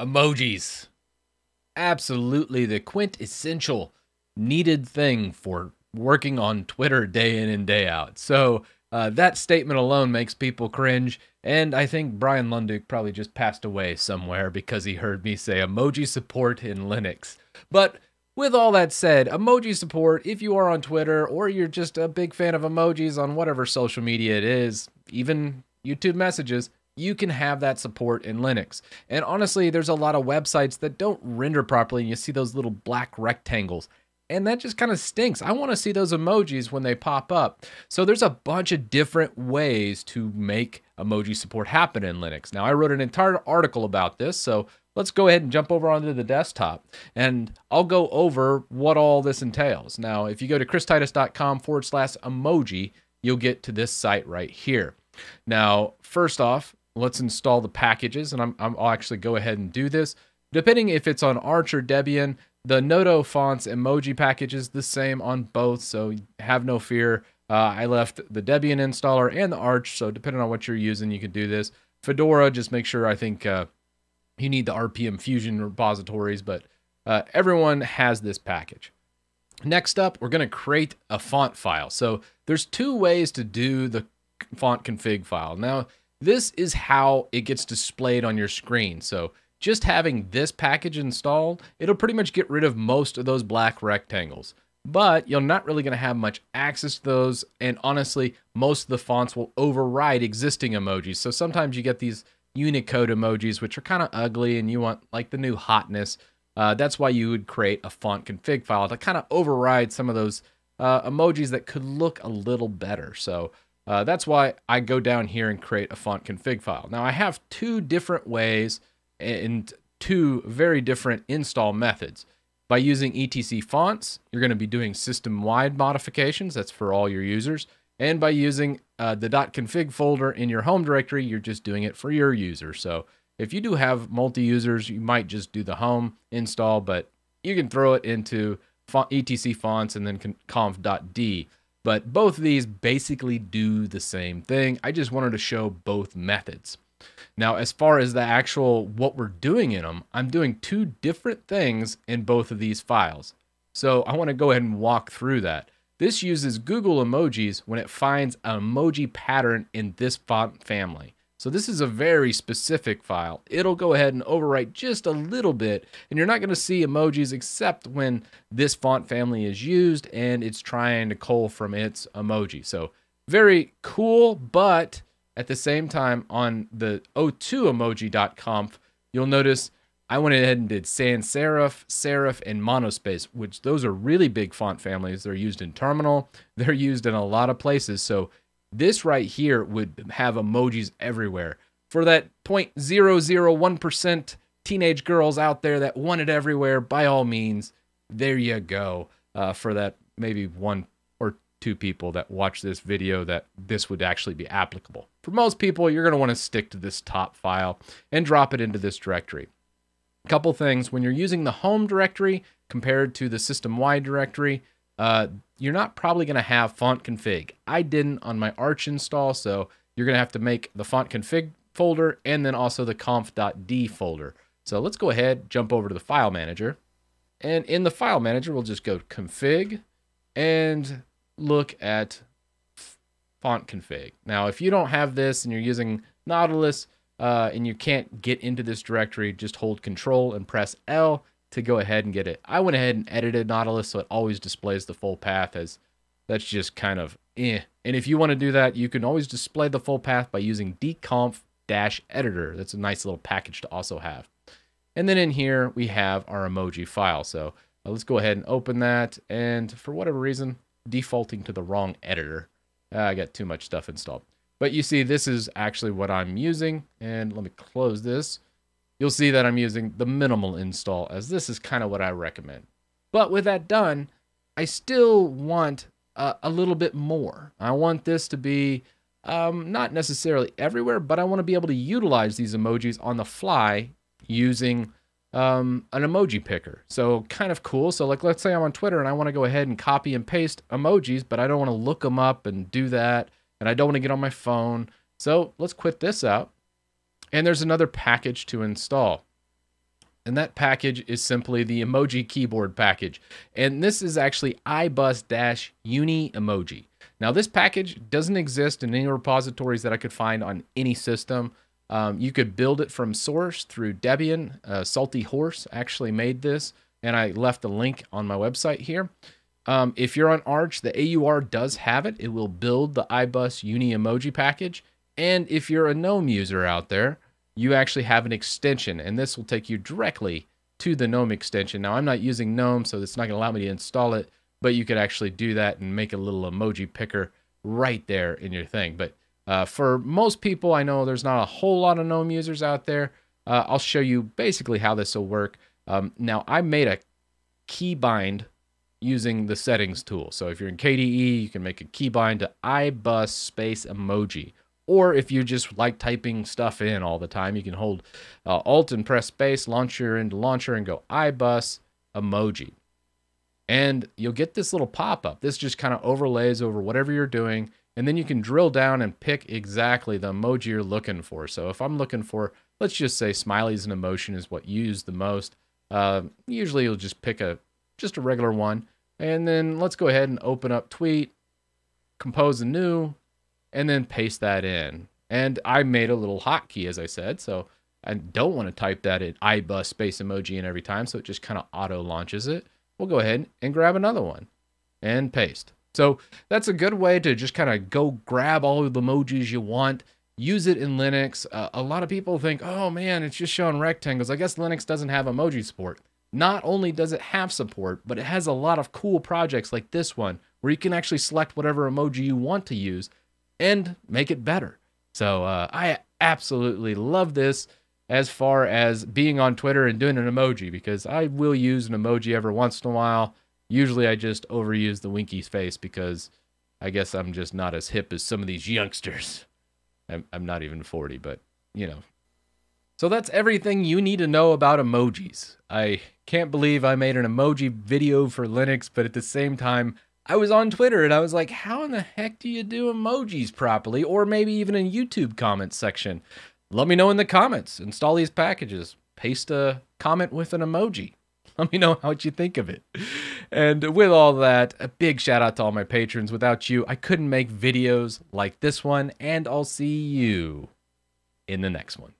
Emojis. Absolutely the quintessential needed thing for working on Twitter day in and day out. So uh, that statement alone makes people cringe. And I think Bryan Lunduke probably just passed away somewhere because he heard me say emoji support in Linux. But with all that said, emoji support, if you are on Twitter or you're just a big fan of emojis on whatever social media it is, even YouTube messages, you can have that support in Linux. And honestly, there's a lot of websites that don't render properly and you see those little black rectangles. And that just kind of stinks. I want to see those emojis when they pop up. So there's a bunch of different ways to make emoji support happen in Linux. Now, I wrote an entire article about this, so let's go ahead and jump over onto the desktop and I'll go over what all this entails. Now, if you go to christitus.com forward slash emoji, you'll get to this site right here. Now, first off, let's install the packages and I'm, i will actually go ahead and do this. Depending if it's on Arch or Debian, the Noto fonts emoji package is the same on both, so have no fear. Uh, I left the Debian installer and the Arch, so depending on what you're using, you can do this. Fedora, just make sure I think uh, you need the RPM Fusion repositories, but uh, everyone has this package. Next up, we're going to create a font file. So there's two ways to do the font config file. Now, this is how it gets displayed on your screen. So just having this package installed, it'll pretty much get rid of most of those black rectangles. But you're not really going to have much access to those. And honestly, most of the fonts will override existing emojis. So sometimes you get these Unicode emojis, which are kind of ugly, and you want like the new hotness. Uh, that's why you would create a font config file to kind of override some of those uh, emojis that could look a little better. So uh, that's why I go down here and create a font config file. Now I have two different ways and two very different install methods. By using etc fonts, you're going to be doing system-wide modifications. That's for all your users. And by using uh, the .config folder in your home directory, you're just doing it for your user. So if you do have multi-users, you might just do the home install, but you can throw it into etc fonts and then conf.d. But both of these basically do the same thing. I just wanted to show both methods. Now, as far as the actual what we're doing in them, I'm doing two different things in both of these files. So I want to go ahead and walk through that. This uses Google emojis when it finds an emoji pattern in this font family. So this is a very specific file. It'll go ahead and overwrite just a little bit, and you're not going to see emojis except when this font family is used and it's trying to cull from its emoji. So very cool, but at the same time, on the o2emoji.conf, you'll notice I went ahead and did sans serif, serif, and monospace, which those are really big font families. They're used in terminal, they're used in a lot of places. So this right here would have emojis everywhere. For that 0.001% teenage girls out there that want it everywhere, by all means, there you go. Uh, for that maybe one or two people that watch this video that this would actually be applicable. For most people, you're going to want to stick to this top file and drop it into this directory. A couple things when you're using the home directory compared to the system wide directory, uh, you're not probably going to have font config. I didn't on my Arch install, so you're going to have to make the font config folder and then also the conf.d folder. So let's go ahead, jump over to the file manager. And in the file manager, we'll just go config and look at font config. Now, if you don't have this and you're using Nautilus uh, and you can't get into this directory, just hold Control and press L to go ahead and get it. I went ahead and edited Nautilus so it always displays the full path as that's just kind of eh. And if you want to do that, you can always display the full path by using dconf-editor. That's a nice little package to also have. And then in here, we have our emoji file. So uh, let's go ahead and open that. And for whatever reason, defaulting to the wrong editor. Uh, I got too much stuff installed. But you see, this is actually what I'm using. And let me close this. You'll see that I'm using the minimal install as this is kind of what I recommend. But with that done, I still want a little bit more. I want this to be um, not necessarily everywhere, but I want to be able to utilize these emojis on the fly using um, an emoji picker. So kind of cool. So like, let's say I'm on Twitter and I want to go ahead and copy and paste emojis, but I don't want to look them up and do that. And I don't want to get on my phone. So let's quit this out. And there's another package to install. and that package is simply the emoji keyboard package. And this is actually ibus uni emoji. Now, this package doesn't exist in any repositories that I could find on any system. Um, you could build it from source through Debian. Uh, Salty Horse actually made this, and I left the link on my website here. Um, if you're on Arch, the AUR does have it. It will build the iBus Uni emoji package. And if you're a GNOME user out there, you actually have an extension, and this will take you directly to the GNOME extension. Now, I'm not using GNOME, so it's not going to allow me to install it, but you could actually do that and make a little emoji picker right there in your thing. But uh, for most people, I know there's not a whole lot of GNOME users out there. Uh, I'll show you basically how this will work. Um, now, I made a keybind using the settings tool. So if you're in KDE, you can make a keybind to ibus space emoji. Or if you just like typing stuff in all the time, you can hold uh, Alt and press space, launcher into launcher, and go ibus emoji. And you'll get this little pop up. This just kind of overlays over whatever you're doing. And then you can drill down and pick exactly the emoji you're looking for. So if I'm looking for, let's just say smileys and emotion is what you use the most. Uh, usually you'll just pick a just a regular one. And then let's go ahead and open up Tweet, compose a new, and then paste that in. And I made a little hotkey, as I said, so I don't want to type that in iBus space emoji in every time, so it just kind of auto launches it. We'll go ahead and grab another one and paste. So that's a good way to just kind of go grab all of the emojis you want, use it in Linux. Uh, a lot of people think, oh man, it's just showing rectangles. I guess Linux doesn't have emoji support. Not only does it have support, but it has a lot of cool projects like this one where you can actually select whatever emoji you want to use and make it better. So uh, I absolutely love this as far as being on Twitter and doing an emoji because I will use an emoji every once in a while. Usually I just overuse the winky face because I guess I'm just not as hip as some of these youngsters. I'm, I'm not even 40, but you know. So that's everything you need to know about emojis. I can't believe I made an emoji video for Linux, but at the same time, I was on Twitter and I was like, how in the heck do you do emojis properly? Or maybe even in YouTube comments section. Let me know in the comments. Install these packages. Paste a comment with an emoji. Let me know what you think of it. And with all that, a big shout out to all my patrons. Without you, I couldn't make videos like this one, and I'll see you in the next one.